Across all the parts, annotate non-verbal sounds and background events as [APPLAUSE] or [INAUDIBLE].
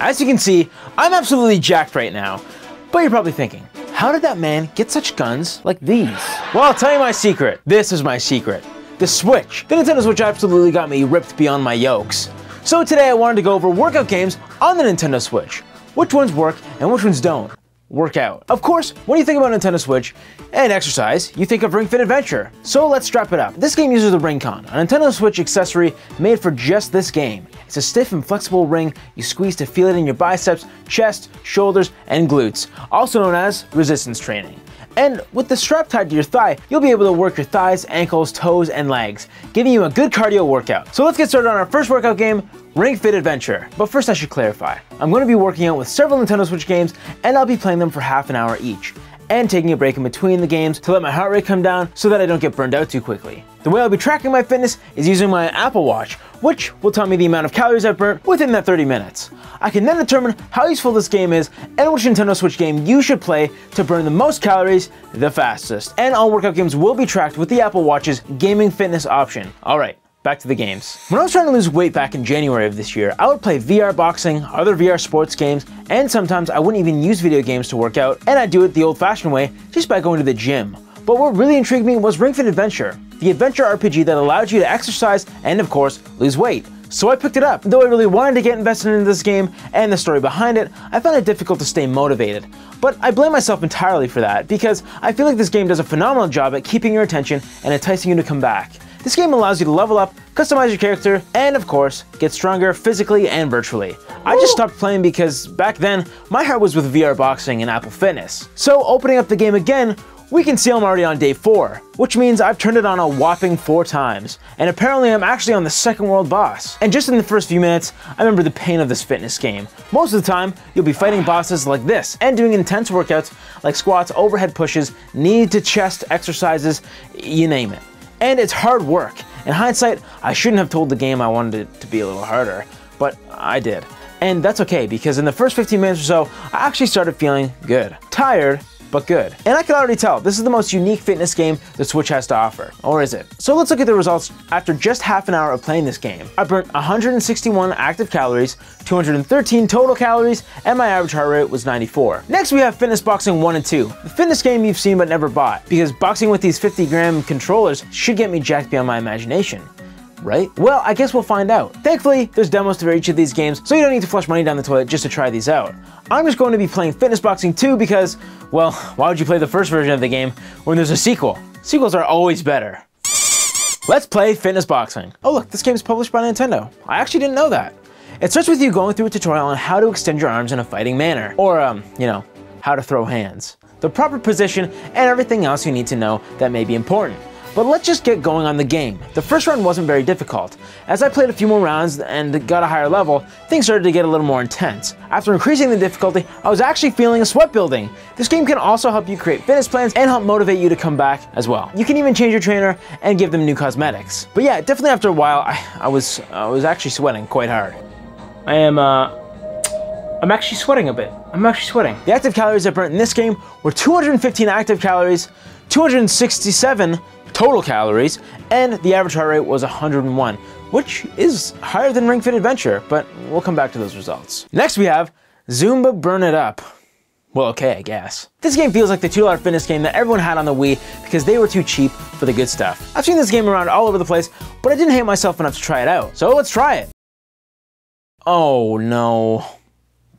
As you can see, I'm absolutely jacked right now. But you're probably thinking, how did that man get such guns like these? Well, I'll tell you my secret. This is my secret. The Switch. The Nintendo Switch absolutely got me ripped beyond my yokes. So today I wanted to go over workout games on the Nintendo Switch. Which ones work and which ones don't work out. Of course, when you think about Nintendo Switch and exercise, you think of Ring Fit Adventure. So let's strap it up. This game uses the Ring-Con, a Nintendo Switch accessory made for just this game. It's a stiff and flexible ring you squeeze to feel it in your biceps, chest, shoulders, and glutes, also known as resistance training. And with the strap tied to your thigh, you'll be able to work your thighs, ankles, toes, and legs, giving you a good cardio workout. So let's get started on our first workout game, Ring Fit Adventure. But first I should clarify, I'm going to be working out with several Nintendo Switch games, and I'll be playing them for half an hour each and taking a break in between the games to let my heart rate come down so that I don't get burned out too quickly. The way I'll be tracking my fitness is using my Apple Watch, which will tell me the amount of calories I've burnt within that 30 minutes. I can then determine how useful this game is and which Nintendo Switch game you should play to burn the most calories the fastest. And all workout games will be tracked with the Apple Watch's gaming fitness option. Alright, back to the games. When I was trying to lose weight back in January of this year, I would play VR boxing, other VR sports games, and sometimes I wouldn't even use video games to work out, and I'd do it the old fashioned way, just by going to the gym. But what really intrigued me was Ring Fit Adventure, the adventure RPG that allowed you to exercise and, of course, lose weight. So I picked it up. Though I really wanted to get invested in this game and the story behind it, I found it difficult to stay motivated. But I blame myself entirely for that, because I feel like this game does a phenomenal job at keeping your attention and enticing you to come back. This game allows you to level up, customize your character, and of course, get stronger physically and virtually. I just stopped playing because back then, my heart was with VR boxing and Apple Fitness. So opening up the game again we can see I'm already on day 4, which means I've turned it on a whopping 4 times, and apparently I'm actually on the second world boss. And just in the first few minutes, I remember the pain of this fitness game. Most of the time, you'll be fighting bosses like this, and doing intense workouts like squats, overhead pushes, knee to chest exercises, you name it. And it's hard work. In hindsight, I shouldn't have told the game I wanted it to be a little harder, but I did. And that's okay, because in the first 15 minutes or so, I actually started feeling good. Tired, but good. And I can already tell, this is the most unique fitness game the Switch has to offer. Or is it? So let's look at the results after just half an hour of playing this game. I burnt 161 active calories, 213 total calories, and my average heart rate was 94. Next we have Fitness Boxing 1 and 2, the fitness game you've seen but never bought, because boxing with these 50 gram controllers should get me jacked beyond my imagination right? Well, I guess we'll find out. Thankfully, there's demos for each of these games, so you don't need to flush money down the toilet just to try these out. I'm just going to be playing Fitness Boxing 2 because, well, [LAUGHS] why would you play the first version of the game when there's a sequel? Sequels are always better. Let's play Fitness Boxing. Oh look, this game is published by Nintendo. I actually didn't know that. It starts with you going through a tutorial on how to extend your arms in a fighting manner, or, um, you know, how to throw hands, the proper position, and everything else you need to know that may be important. But let's just get going on the game. The first run wasn't very difficult. As I played a few more rounds and got a higher level, things started to get a little more intense. After increasing the difficulty, I was actually feeling a sweat building. This game can also help you create fitness plans and help motivate you to come back as well. You can even change your trainer and give them new cosmetics. But yeah, definitely after a while, I, I was I was actually sweating quite hard. I am uh I'm actually sweating a bit. I'm actually sweating. The active calories I burnt in this game were 215 active calories, 267 total calories, and the average heart rate was 101, which is higher than Ring Fit Adventure, but we'll come back to those results. Next we have Zumba Burn It Up. Well, okay, I guess. This game feels like the $2 fitness game that everyone had on the Wii because they were too cheap for the good stuff. I've seen this game around all over the place, but I didn't hate myself enough to try it out. So let's try it. Oh no.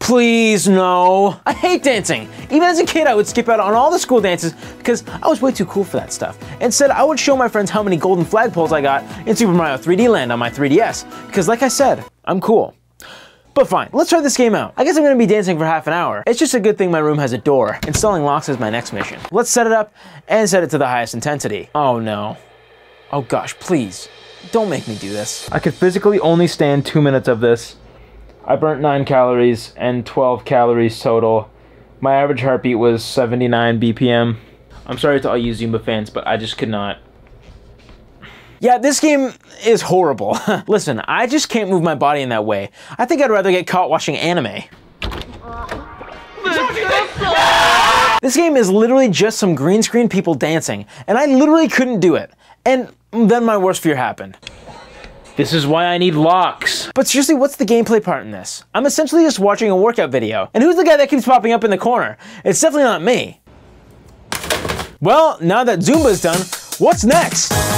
Please, no. I hate dancing. Even as a kid, I would skip out on all the school dances because I was way too cool for that stuff. Instead, I would show my friends how many golden flagpoles I got in Super Mario 3D Land on my 3DS. Because like I said, I'm cool. But fine, let's try this game out. I guess I'm gonna be dancing for half an hour. It's just a good thing my room has a door. Installing locks is my next mission. Let's set it up and set it to the highest intensity. Oh no. Oh gosh, please. Don't make me do this. I could physically only stand two minutes of this. I burnt 9 calories and 12 calories total. My average heartbeat was 79 BPM. I'm sorry to all you Zumba fans, but I just could not. Yeah, this game is horrible. [LAUGHS] Listen, I just can't move my body in that way. I think I'd rather get caught watching anime. this game is literally just some green screen people dancing, and I literally couldn't do it. And then my worst fear happened. This is why I need locks. But seriously, what's the gameplay part in this? I'm essentially just watching a workout video. And who's the guy that keeps popping up in the corner? It's definitely not me. Well, now that Zumba's done, what's next?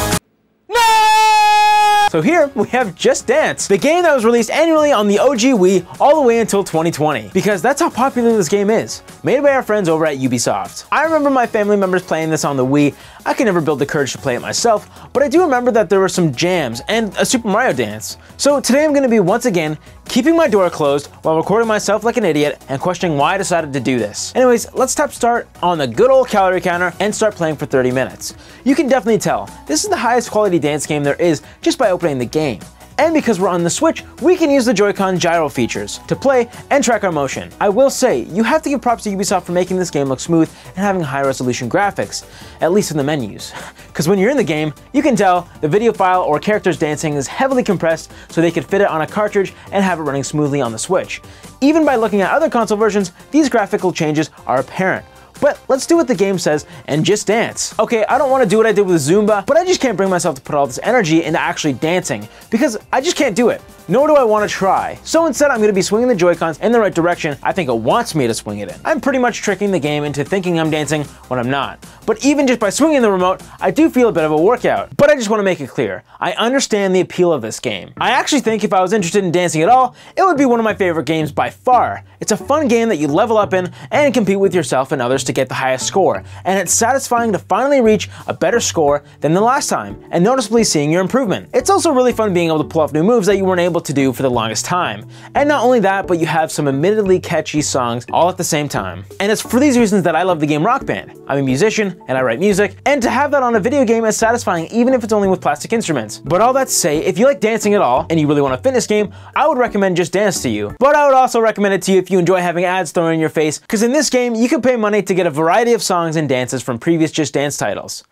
So here we have Just Dance, the game that was released annually on the OG Wii all the way until 2020, because that's how popular this game is, made by our friends over at Ubisoft. I remember my family members playing this on the Wii, I could never build the courage to play it myself, but I do remember that there were some jams and a Super Mario dance. So today I'm going to be once again keeping my door closed while recording myself like an idiot and questioning why I decided to do this. Anyways, let's tap start on the good old calorie counter and start playing for 30 minutes. You can definitely tell, this is the highest quality dance game there is just by opening the game. And because we're on the Switch, we can use the Joy-Con gyro features to play and track our motion. I will say, you have to give props to Ubisoft for making this game look smooth and having high resolution graphics, at least in the menus. [LAUGHS] Because when you're in the game, you can tell the video file or characters dancing is heavily compressed so they could fit it on a cartridge and have it running smoothly on the Switch. Even by looking at other console versions, these graphical changes are apparent. But let's do what the game says and just dance. Okay, I don't want to do what I did with Zumba, but I just can't bring myself to put all this energy into actually dancing because I just can't do it nor do I want to try. So instead I'm going to be swinging the Joy-Cons in the right direction I think it wants me to swing it in. I'm pretty much tricking the game into thinking I'm dancing when I'm not. But even just by swinging the remote, I do feel a bit of a workout. But I just want to make it clear, I understand the appeal of this game. I actually think if I was interested in dancing at all, it would be one of my favorite games by far. It's a fun game that you level up in and compete with yourself and others to get the highest score, and it's satisfying to finally reach a better score than the last time, and noticeably seeing your improvement. It's also really fun being able to pull off new moves that you weren't able to do for the longest time. And not only that, but you have some admittedly catchy songs all at the same time. And it's for these reasons that I love the game Rock Band. I'm a musician and I write music, and to have that on a video game is satisfying even if it's only with plastic instruments. But all that to say, if you like dancing at all and you really want a fitness game, I would recommend Just Dance to you. But I would also recommend it to you if you enjoy having ads thrown in your face, because in this game, you can pay money to get a variety of songs and dances from previous Just Dance titles.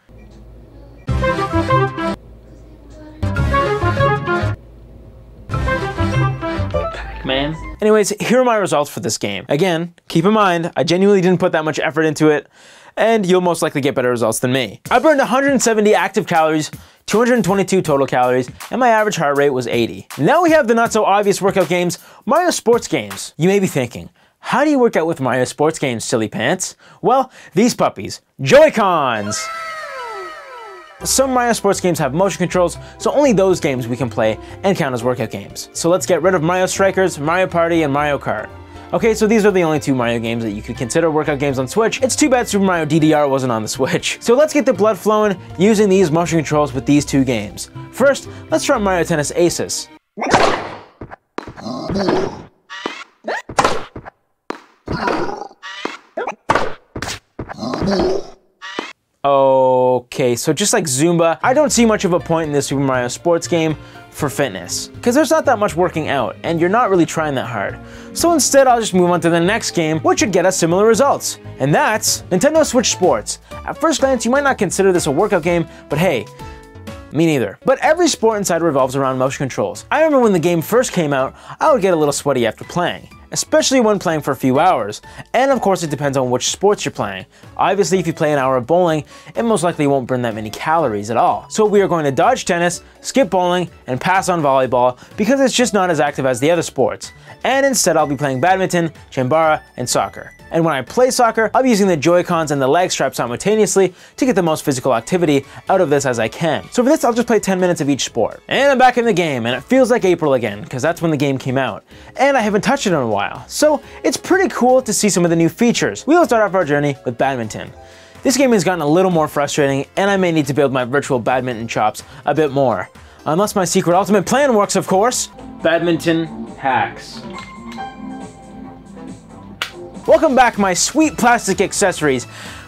Man. Anyways, here are my results for this game. Again, keep in mind, I genuinely didn't put that much effort into it, and you'll most likely get better results than me. I burned 170 active calories, 222 total calories, and my average heart rate was 80. Now we have the not so obvious workout games, Mario Sports games. You may be thinking, how do you work out with Mario Sports games, silly pants? Well, these puppies, Joy-Cons! Some Mario Sports games have motion controls, so only those games we can play and count as workout games. So let's get rid of Mario Strikers, Mario Party, and Mario Kart. Okay, so these are the only two Mario games that you could consider workout games on Switch. It's too bad Super Mario DDR wasn't on the Switch. [LAUGHS] So let's get the blood flowing using these motion controls with these two games. First, let's try Mario Tennis Aces. Oh, Okay, so just like Zumba, I don't see much of a point in this Super Mario Sports game for fitness, because there's not that much working out, and you're not really trying that hard. So instead, I'll just move on to the next game, which should get us similar results, and that's Nintendo Switch Sports. At first glance, you might not consider this a workout game, but hey, me neither. But every sport inside revolves around motion controls. I remember when the game first came out, I would get a little sweaty after playing especially when playing for a few hours. And of course it depends on which sports you're playing. Obviously if you play an hour of bowling, it most likely won't burn that many calories at all. So we are going to dodge tennis, skip bowling, and pass on volleyball because it's just not as active as the other sports. And instead I'll be playing badminton, chambara, and soccer. And when I play soccer, I'll be using the Joy-Cons and the leg strap simultaneously to get the most physical activity out of this as I can. So for this, I'll just play 10 minutes of each sport. And I'm back in the game, and it feels like April again, because that's when the game came out. And I haven't touched it in a while. So it's pretty cool to see some of the new features. We'll start off our journey with badminton. This game has gotten a little more frustrating, and I may need to build my virtual badminton chops a bit more. Unless my secret ultimate plan works, of course. Badminton hacks. Welcome back my sweet plastic accessories,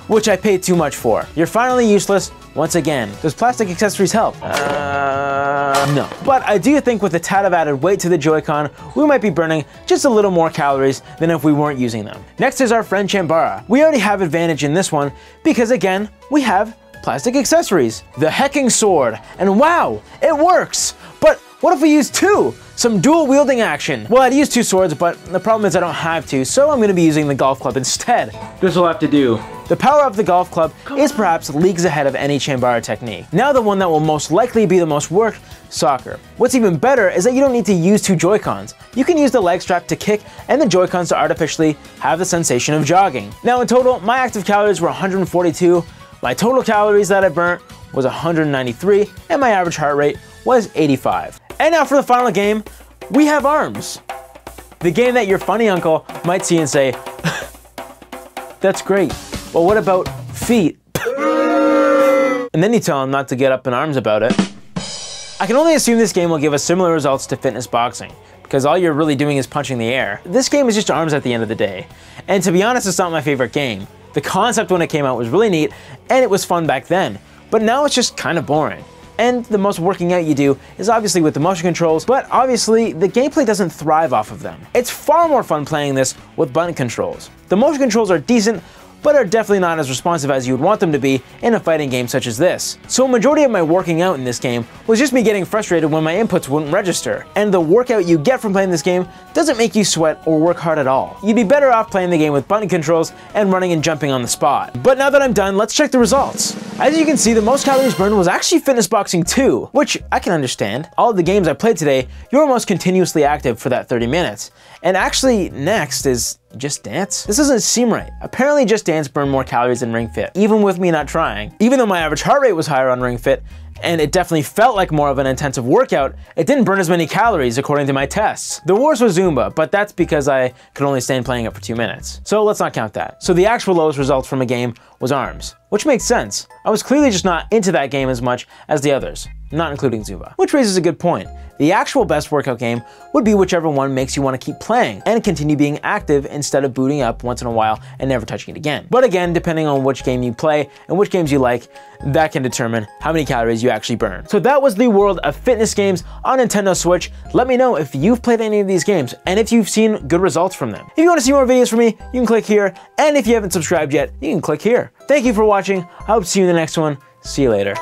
which I paid too much for. You're finally useless once again. Does plastic accessories help? Uh, no. But I do think with a tad of added weight to the Joy-Con, we might be burning just a little more calories than if we weren't using them. Next is our friend Chambara. We already have advantage in this one because again, we have plastic accessories. The Hecking Sword, and wow, it works! What if we use two? Some dual wielding action. Well, I'd use two swords, but the problem is I don't have two, so I'm gonna be using the golf club instead. This will have to do. The power of the golf club is perhaps leagues ahead of any Chambara technique. Now the one that will most likely be the most worked, soccer. What's even better is that you don't need to use two Joy-Cons. You can use the leg strap to kick and the Joy-Cons to artificially have the sensation of jogging. Now in total, my active calories were 142, my total calories that I burnt was 193, and my average heart rate was 85. And now for the final game, we have arms. The game that your funny uncle might see and say, [LAUGHS] that's great, but what about feet? and then you tell him not to get up in arms about it. I can only assume this game will give us similar results to fitness boxing, because all you're really doing is punching the air. This game is just arms at the end of the day. And to be honest, it's not my favorite game. The concept when it came out was really neat, and it was fun back then, but now it's just kind of boring. And the most working out you do is obviously with the motion controls, but obviously the gameplay doesn't thrive off of them. It's far more fun playing this with button controls. The motion controls are decent, but are definitely not as responsive as you would want them to be in a fighting game such as this. So a majority of my working out in this game was just me getting frustrated when my inputs wouldn't register, and the workout you get from playing this game doesn't make you sweat or work hard at all. You'd be better off playing the game with button controls and running and jumping on the spot. But now that I'm done, let's check the results. As you can see, the most calories burned was actually Fitness Boxing 2, which I can understand. All of the games I played today, you're almost continuously active for that 30 minutes. And actually, next is just Dance? This doesn't seem right. Apparently Just Dance burned more calories than Ring Fit, even with me not trying. Even though my average heart rate was higher on Ring Fit, and it definitely felt like more of an intensive workout, it didn't burn as many calories according to my tests. The worst was Zumba, but that's because I could only stand playing it for two minutes. So let's not count that. So the actual lowest results from a game was ARMS, which makes sense. I was clearly just not into that game as much as the others, not including Zumba. Which raises a good point. The actual best workout game would be whichever one makes you want to keep playing and continue being active instead of booting up once in a while and never touching it again. But again, depending on which game you play and which games you like, that can determine how many calories you actually burn. So that was the world of fitness games on Nintendo Switch. Let me know if you've played any of these games and if you've seen good results from them. If you want to see more videos from me, you can click here. And if you haven't subscribed yet, you can click here. Thank you for watching. I hope to see you in the next one. See you later.